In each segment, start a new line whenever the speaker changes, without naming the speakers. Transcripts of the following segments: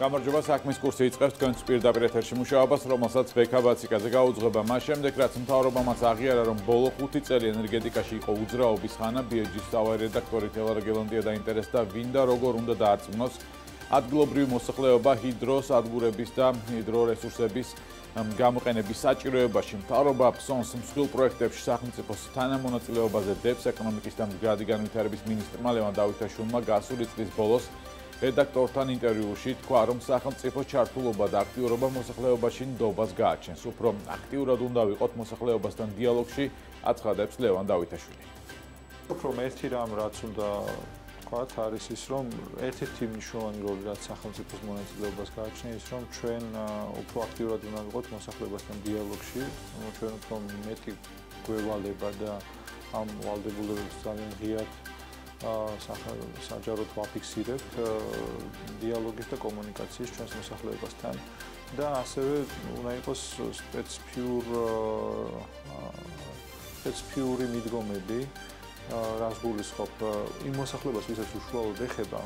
გამარჯობა საქმის კურსი იწყებს თქვენს პირდაპირ ეთერში მუშაობას, რომელსაც ბექაბაციკაზე გაუძღვება. მას შემდეგ რაც მთავრობამაც აღიარა, რომ ბოლო 5 წელი ენერგეტიკაში იყო უძრაობის ხანა, BG-ის სავაი რედაქტორი თელარ გელონდია დაინტერესდა, ვინ და როგორ უნდა დაარწმუნოს ადგილობრივი მოსახლეობა ჰიდროს ადგურების და ჰიდრორესურსების გამოყენების საჭიროებაში. მთავრობა ფსონს მსხვილ პროექტებში სახელმწიფოს თანამონაწილეობაზე დებს ეკონომიკის და მდგრადი განვითარების მინისტრმა ლევან დავითაშვილმა გასული წლის ბოლოს რედაქტორთან ინტერვიუში თქვა, რომ სახელმწიფო ჩართულობა და აქტიურობა მოსახლეობაში ნდობას გააჩენს. უფრო აქტიურად უნდა ვიყოთ მოსახლეობასთან დიალოგში, აცხადებს ლევან დავითაშვილი.
უფრო მერტი რამ რაც უნდა თქვათ არის ის, რომ ერთ-ერთი მნიშვნელოვანი როლი რაც სახელმწიფოს მონაწილეობას გააჩნია ის, რომ ჩვენ უფრო აქტიურად უნდა ვიყოთ მოსახლეობასთან დიალოგში, ჩვენ უფრო მეტი გვევალება და ამ ვალდებულებას ძალიან ღიად საჯაროდ ვაფიქსირებთ დიალოგის და კომუნიკაციის ჩვენს მოსახლეობასთან. და ასევე უნდა იყოს სპეციფიურ სპეციფიური მიდგომები რას გულისხმობ? იმ მოსახლეობას ვისაც უშუალოდ ეხება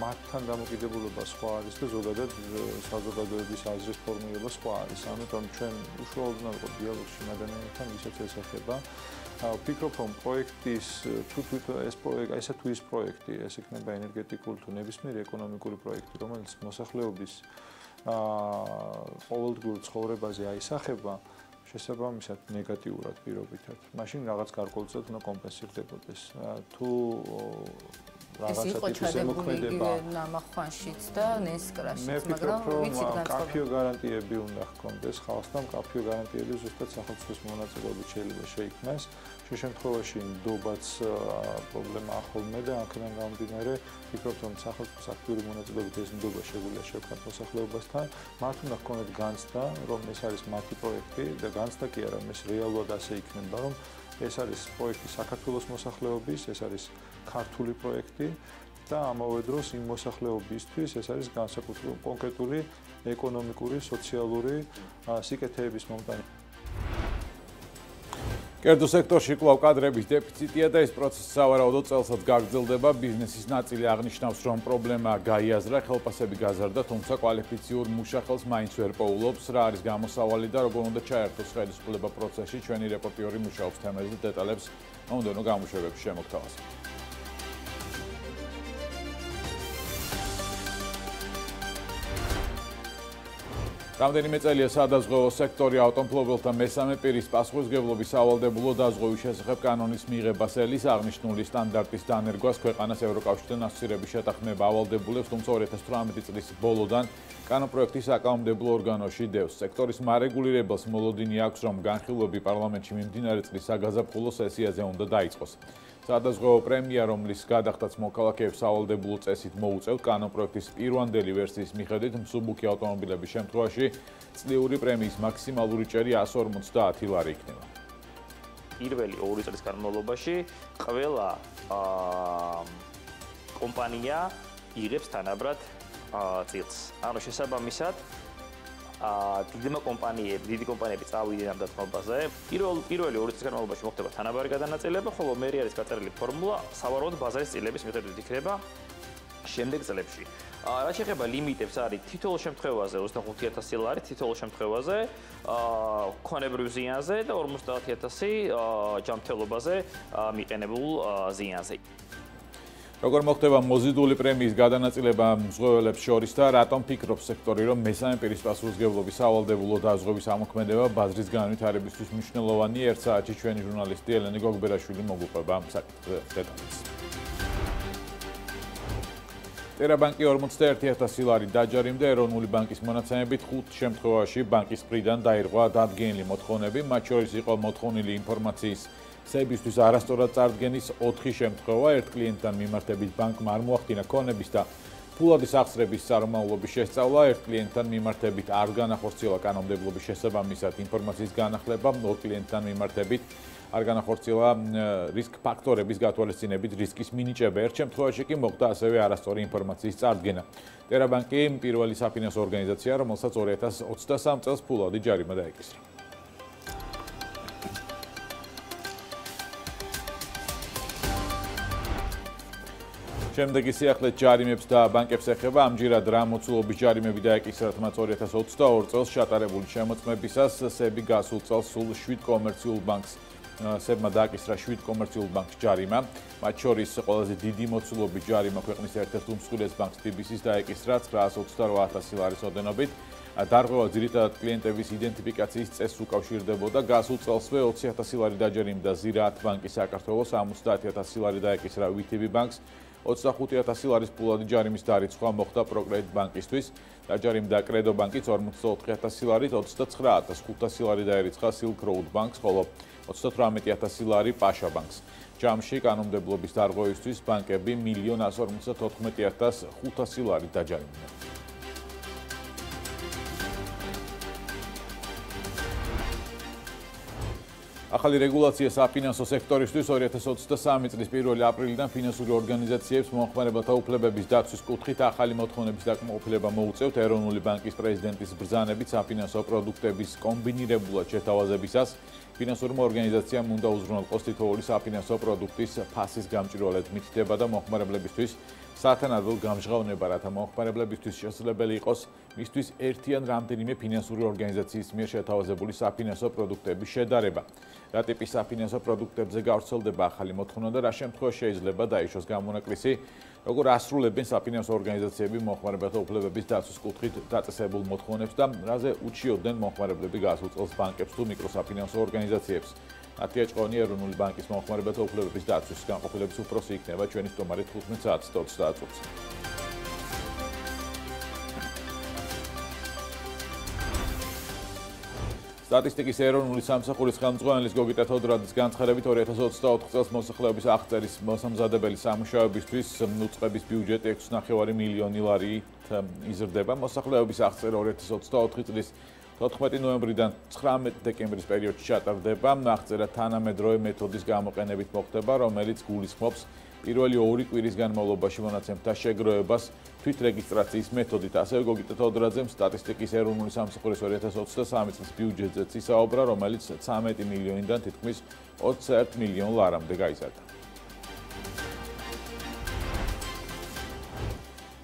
მათთან დამოკიდებულება სხვა არის და ზოგადად საზოგადოების აზრის ფორმულება სხვა არის. ამიტომ ჩვენ უშუალოდ უნდა ვიყოთ დიალოგში ადამიანებთან ვისაც ეს ეხება. ვფიქრობ რომ პროექტის თუ თუ ეს პროექტი ესა თუ ის პროექტი ეს იქნება ენერგეტიკული თუ ნებისმიერი ეკონომიკური პროექტი რომელიც მოსახლეობის აა ყოველდღიურ ცხოვრებაზე აისახება შესაბამისად ნეგატიურად პირობითად. მაშინ რაღაც გარკვეულწილად უნდა კომპენსირდებოდეს. თუ
რაღაცა ტიპის ზემოქმედება ნამახვანშიც და ნესკრაშიც, მაგრამ
ვიცი განსხვავება. კაფიო გარანტიები უნდა ჰქონდეს ხალხთან, კაფიო გარანტიები ზუსტად სახელმწიფოს მონაწილეობით შეიძლება შეიქმნას. შე შემთხვევაში ნდობაც პრობლემა ახოლმე და აქედან გამომდინარე, ვფიქრობ, რომ სახელმწიფოს აქტიური მონაწილეობით ეს ნდობა შეგვიძლია შევქმნათ მოსახლეობასთან. მათ უნდა ჰქონდეთ განცდა, რომ ეს არის მათი პროექტი და განცდა კი არა, ეს რეალურად ასე იქნება, რომ ეს არის პროექტი საქართველოს მოსახლეობის, ეს არის ქართული პროექტი და ამავე დროს იმ მოსახლეობისთვის ეს არის განსაკუთრებული კონკრეტული ეკონომიკური, სოციალური სიკეთეების მომტანი.
კერძო სექტორში კვლავ კადრების დეფიციტია და ეს პროცესი სავარაუდოდ წელსაც გაგრძელდება. ბიზნესის ნაწილი აღნიშნავს, რომ პრობლემა გაიაზრა, ხელფასები გაზარდა, თუმცა კვალიფიციურ მუშახელს მაინც ვერ პოულობს. რა არის გამოსავალი და როგორ უნდა ჩაერთოს ხელისუფლება პროცესში? ჩვენი რეპორტიორი მუშაობს თემაზე დეტალებს მომდენო გამოშვებებში შემოგთავაზებთ. რამდენიმე წელია სადაზღვევო სექტორი ავტომობილთა მესამე პირის პასუხისგებლობის სავალდებულო დაზღვევის შესახებ კანონის მიღებას ელის აღნიშნული სტანდარტის დანერგვას ქვეყანას ევროკავშირთან ასოცირების შეთანხმება ავალდებულებს, თუმცა 2018 წლის ბოლოდან კანონპროექტის აკავშირებულ ორგანოში დევს. სექტორის მარეგულირებელს მოლოდინი აქვს, რომ განხილვები პარლამენტში მიმდინარე წლის საგაზაფხულო სესიაზე უნდა დაიწყოს. სადაზღვევო პრემია, რომლის გადახდაც მოქალაქეებს სავალდებულო წესით მოუწევთ კანონპროექტის პირვანდელი ვერსიის მიხედვით, მსუბუქი ავტომობილების შემთხვევაში წლიური პრემიის მაქსიმალური ჭერი 150 ლარი იქნება.
პირველი 2 წლის განმავლობაში ყველა აა კომპანია იღებს თანაბრად აა წილს. ანუ შესაბამისად დიდმა კომპანიები, დიდი კომპანიები წავიდნენ ამ დათმობაზე. პირველ პირველი ორი წლის განმავლობაში მოხდება თანაბარი გადანაწილება, ხოლო მერე არის გაწერილი ფორმულა, სავარაუდოდ ბაზარის წილების მიხედვით იქნება შემდეგ წლებში. აა რა შეიძლება ლიმიტებს არის თითოეულ შემთხვევაზე 25000 ლარი, თითოეულ შემთხვევაზე აა ქონებრივ ზიანზე და 50000 აა ჯანმრთელობაზე მიყენებულ ზიანზე.
როგორ მოხდება მოზიდული პრემიის გადანაწილება მსვლელებს შორის და რატომ ფიქრობს სექტორი რომ მესამე პირის პასუხისგებლობის სავალდებულო დაზღვევის ამოქმედება ბაზრის განვითარებისთვის მნიშვნელოვანია ერთ საათში ჩვენი ჟურნალისტი ელენე გოგბერაშვილი მოგუყვება. ამ საკითხზე დეტალებს. ტერაბანკი 41000 ლარი დაჯარიმდა ეროვნული ბანკის მონაცემებით ხუთ შემთხვევაში. ბანკის მხრიდან დაირღვა დადგენილი მოთხოვნები. მათ შორის იყო მოთხოვნილი ინფორმაციის სებისთვის არასწორად წარდგენის 4 შემთხვევა. ერთ კლიენტთან მიმართებით ბანკმა არ მოახდინა კონების და ფულადის აღსრების წარმომავლობის შესწავლა. ერთ კლიენტთან მიმართებით არ განახორციელა კანონმდებლობის შესაბამისად ინფორმაციის განახლება. ორ კლიენტთან მიმართებით არ განახორციელა რისკ ფაქტორების გათვალისწინებით რისკის მინიჭება. ერთ შემთხვევაში კი მოხდა ასევე არასწორი ინფორმაციის წარდგენა. ტერაბანკი პირველი საფინანსო ორგანიზაციაა რომელსაც 2023 წელს ფულადი ჯარიმა დაეკისრა შემდეგი სიახლე ჯარიმებს და ბანკებს ეხება. ამჯერად რა მოცულობის ჯარიმები დაეკისრათ მათ 2022 წელს შეტარებული შემოწმებისას. სები გასულ წელს სულ 7 კომერციულ ბანკს სებმა დააკისრა 7 კომერციულ ბანკს ჯარიმა. მათ შორის ყველაზე დიდი მოცულობის ჯარიმა ქვეყნის ერთ-ერთ უმსხვილეს ბანკს TBC-ს დაეკისრა 928000 ლარის ოდენობით დარღვევა ძირითადად კლიენტების იდენტიფიკაციის წესს უკავშირდებოდა. გასულ წელსვე 20000 ლარი დაჯერიმდა. ზირაათ ბანკი საქართველოს, 70000 ლარი დაეკისრა VTB ბანკს, 25000 ლარის ფულადი ჯარიმის დარიცხვა მოხდა პროკრედიტ ბანკისთვის. დაჯერიმდა კრედო ბანკიც 44000 ლარით, 29500 ლარი დაერიცხა Silk Road ბანკს, ხოლო 38000 ლარი პაშა ბანკს. ჯამში კანონმდებლობის დარღვევისთვის ბანკები 1.19500 ლარი დაჯარიმდნენ. ახალი რეგულაცია საფინანსო სექტორისთვის 2023 წლის 1 აპრილიდან ფინანსური ორგანიზაციებს მომხმარებელთა უფლებების დაცვის კუთხით ახალი მოთხოვნების დაკმაყოფილება მოუწევთ ეროვნული ბანკის პრეზიდენტის ბრძანებით საფინანსო პროდუქტების კომბინირებულად შეთავაზებისას. ფინანსურმა ორგანიზაციამ უნდა უზრუნველყოს თითოეული საფინანსო პროდუქტის ფასის გამჭირვალედ მითითება და მომხმარებლებისთვის სათანადო გამჟღავნება, რათა მომხმარებლებისთვის შესაძლებელი იყოს მისთვის ერთიან რამდენიმე ფინანსური ორგანიზაციის მიერ შეთავაზებული საფინანსო პროდუქტების შედარება. რა ტიპის საფინანსო პროდუქტებზე გავრცელდება ახალი მოთხოვნა და რა შემთხვევაში შეიძლება დაიშოს გამონაკლისი, როგორ ასრულებენ საფინანსო ორგანიზაციები მომხმარებელთა უფლებების დაცვის კუთხით დაწესებულ მოთხოვნებს და რაზე უჩიოდნენ მომხმარებლები გასულ წელს ბანკებს თუ მიკროსაფინანსო ორგანიზაციებს. ათია ჭყონი ეროვნული ბანკის მომხმარებელთა უფლებების დაცვის განყოფილების უფროსი იქნება ჩვენი სტომარი 15 საათს 20 წუთს. სტატისტიკის ეროვნული სამსახურის ხელმძღვანელის გოგიტა თოდრაძის განცხადებით 2024 წელს მოსახლეობის აღწერის მოსამზადებელი სამუშაოებისთვის ნუწყების ბიუჯეტი 6.5 მილიონი ლარით იზრდება. მოსახლეობის აღწერა 2024 წლის 14 ნოემბრიდან 19 დეკემბრის პერიოდში ჩატარდება. აღწერა თანამედროვე მეთოდის გამოყენებით მოხდება, რომელიც გულისხმობს პირველი ორი კვირის განმავლობაში მონაცემთა შეგროვებას თვით რეგისტრაციის მეთოდით. ასევე გოგიტა თოდრაძემ სტატისტიკის ეროვნული სამსახურის 2023 წლის ბიუჯეტზე წისაუბრა, რომელიც 13 მილიონიდან თითქმის 21 მილიონ ლარამდე გაიზარდა.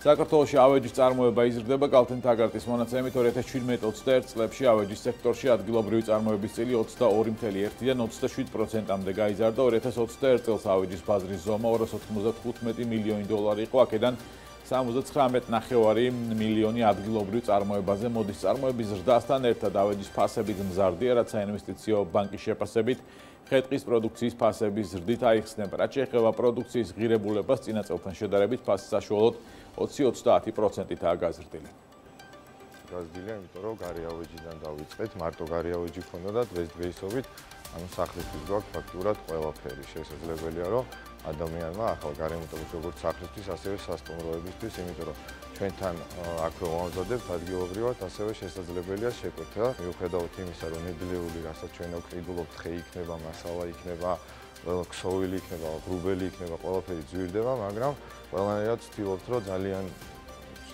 საქართველოში ავეჯის წარმოება იზრდება კალთინ თაგარტის მონაცემით 2017-21 წლებში ავეჯის სექტორში ადგილობრივი წარმოების წილი 22.1-დან 27%-მდე გაიზარდა. 2021 წელს ავეჯის ბაზრის ზომა 295 მილიონი დოლარი იყო აქედან 79.9 მილიონი ადგილობრივ წარმოებაზე მოდის წარმოების ზრდასთან ერთად ავეჯის ფასებით მზარდია რაც საინვესტიციო ბანკის შეფასებით ხეთყის პროდუქციის ფასების ზრდით აიხსნება რაც შეეხება პროდუქციის ღირებულებას წინა წელთან შედარებით ფასი საშუალოდ 20-30%-აა გაზრდილი.
გაზრდილია, იმიტომ რომ გარიავეჯიდან დავიწყეთ, მარტო გარიავეჯი ქონდა და დღეს დღეისობით ანუ სახლისთვის გვაქვს ფაქტურად ყველაფერი. შესაძლებელია, რომ ადამიანმა ახალ გარემონტებს როგორც სახლისთვის, ასევე სასტუმროებისთვის, იმიტომ რომ ჩვენთან აქვე ვამზადებთ ადგილობრივად, ასევე შესაძლებელია შეკვეთა. მიუხედავად იმისა, რომ ნედლეული, რასაც ჩვენ ვკიდულობთ, ხე იქნება, მასალა იქნება, ქსოვილი იქნება, გრუბელი იქნება, ყველაფერი ძვირდება, მაგრამ ყველანაირად ვთქვით, რომ ძალიან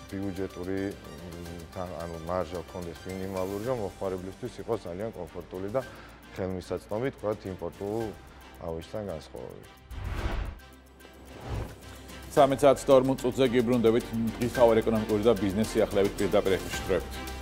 ბიუჯეტური ანუ მარჟა კონდეს მინიმალური, რომ მოხარებლისთვის იყოს ძალიან კომფორტული და ხელმისაწვდომი თქვა იმპორტულ ავიშთან განსხვავებით. 13:40 წუთზე გიბრუნდებით დღის თავარ ეკონომიკური და ბიზნეს სიახლეებით პირდაპირ ეხშტრებით.